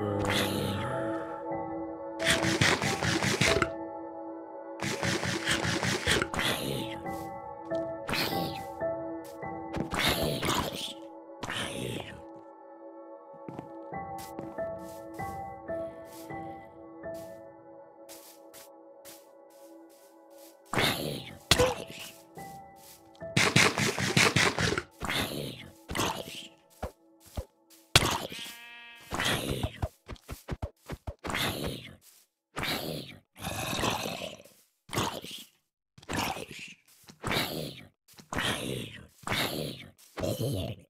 Grrrr. No,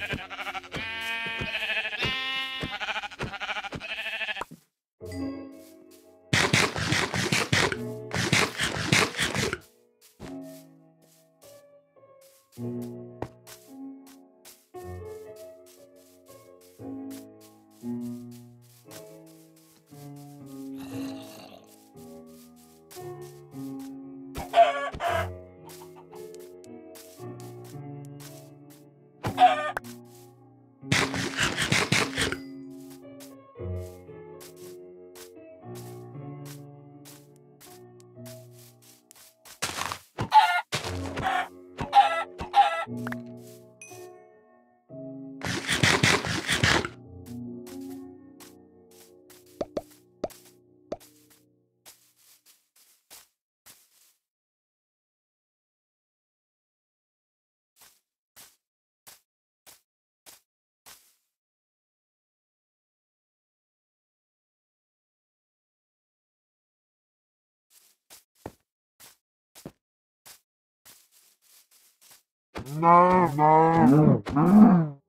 no. No.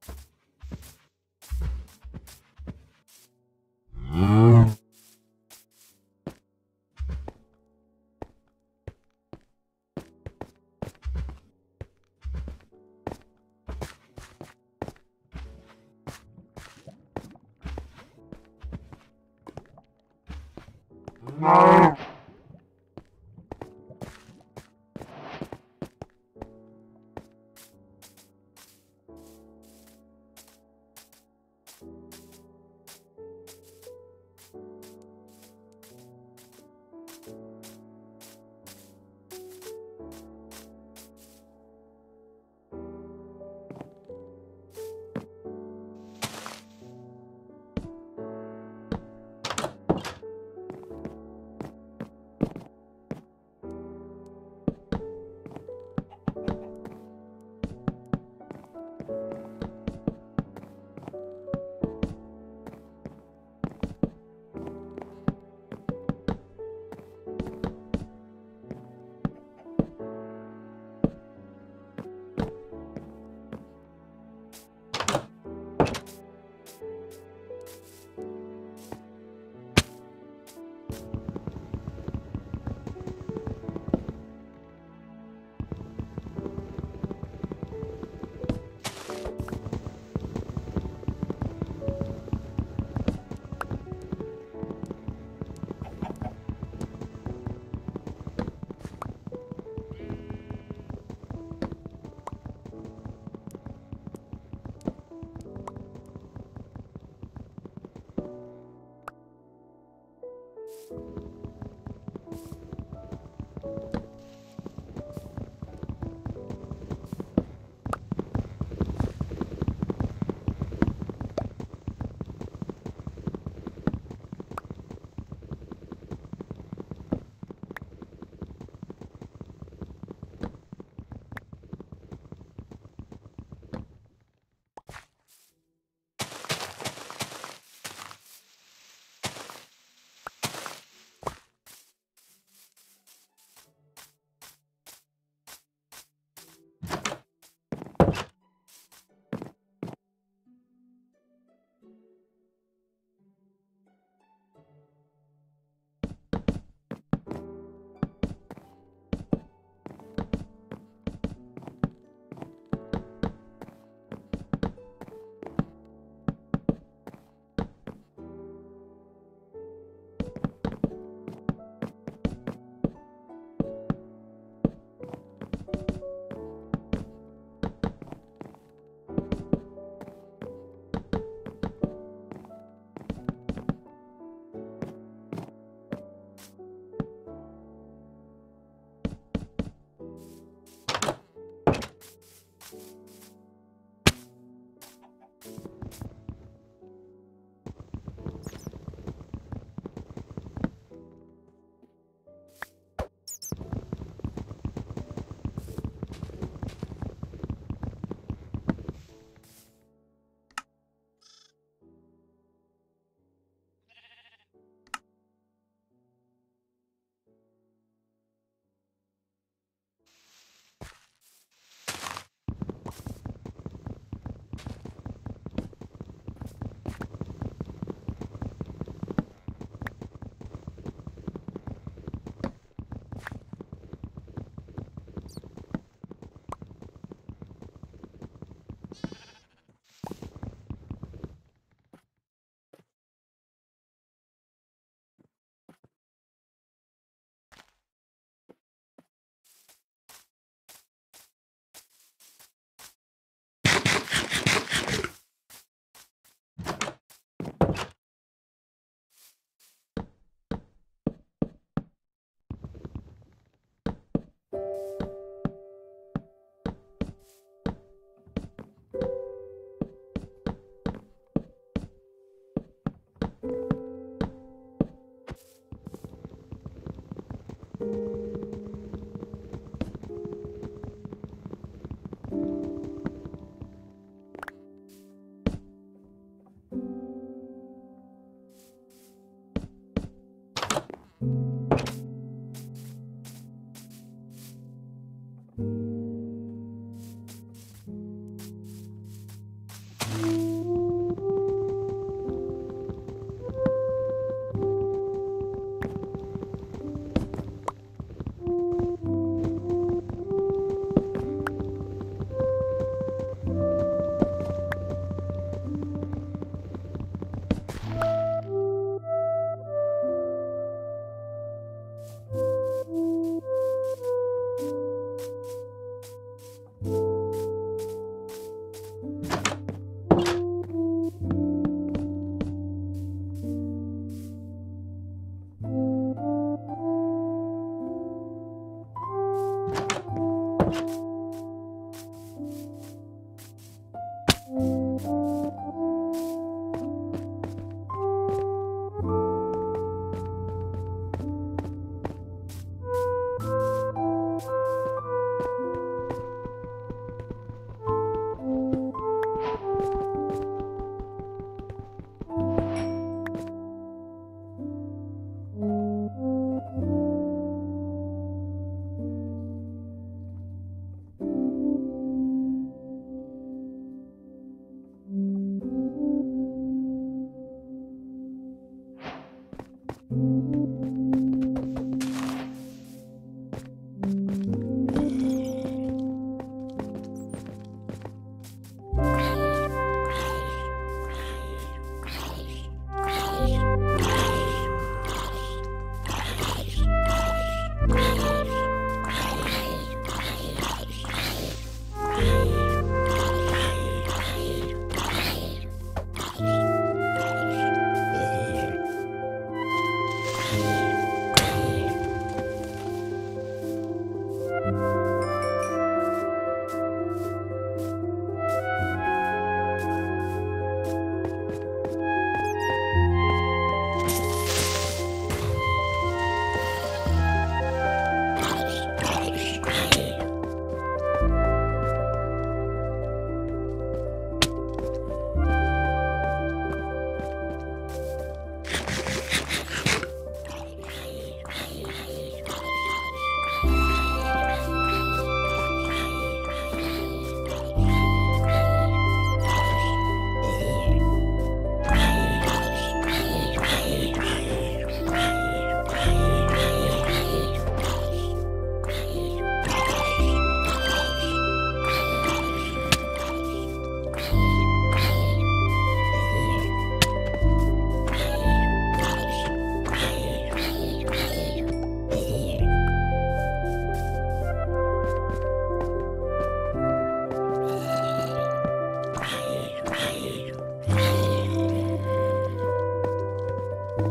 ハハ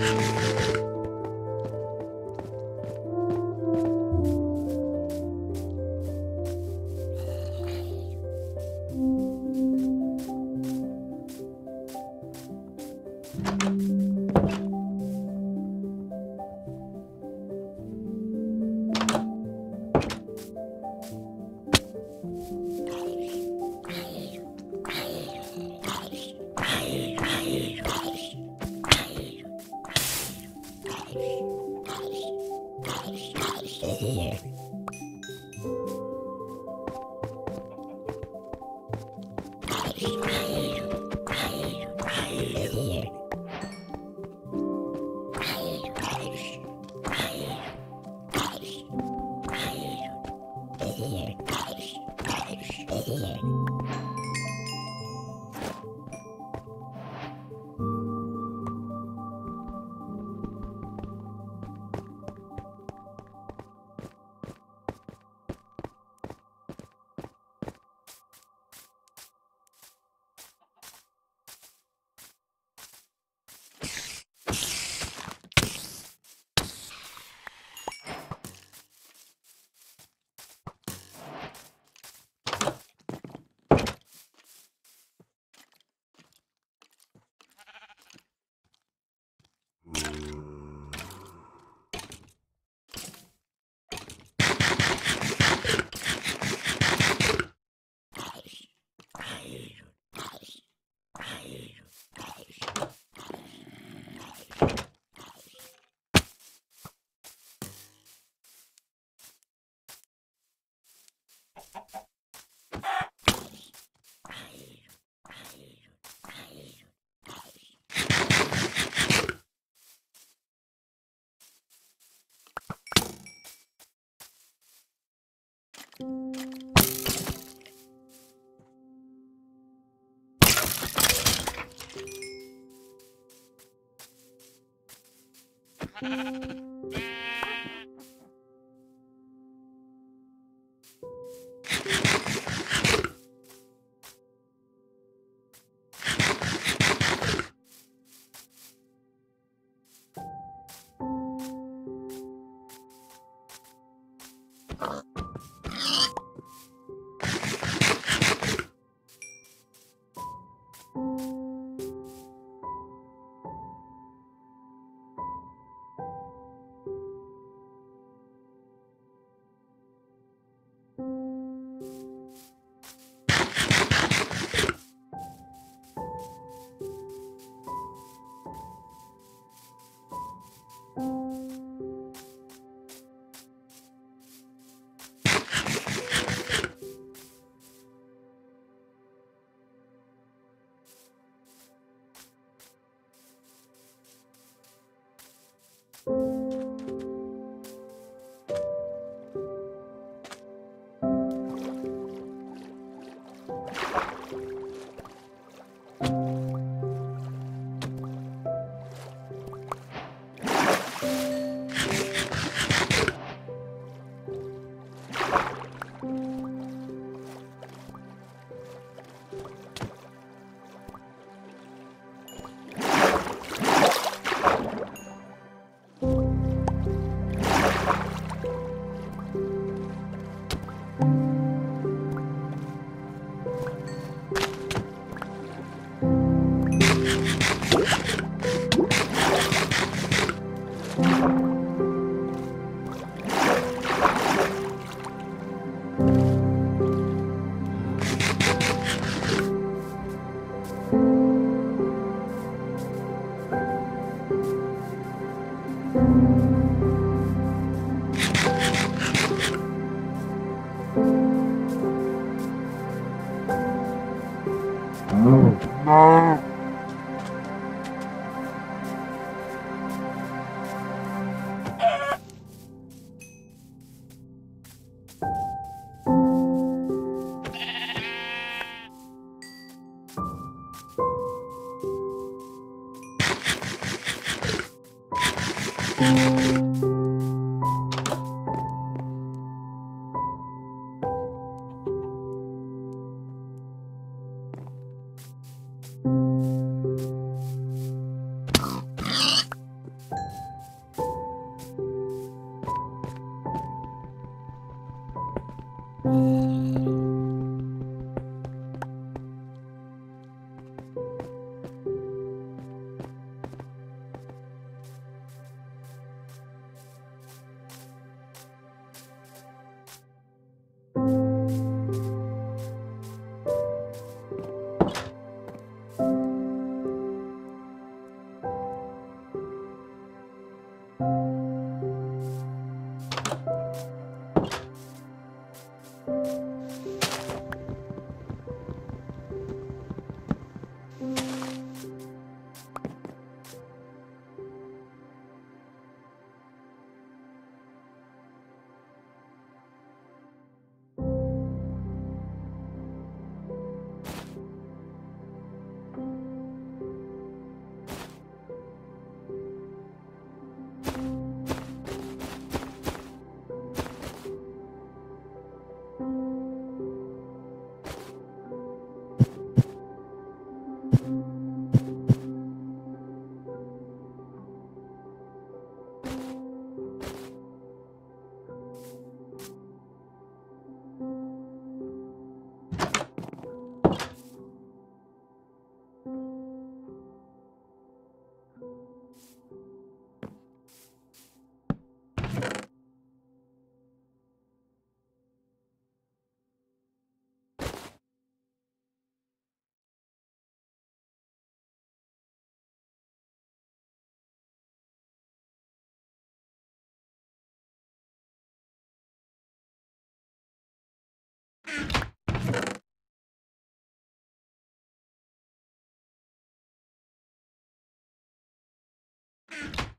ハハ。Ah.